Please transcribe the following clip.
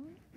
down.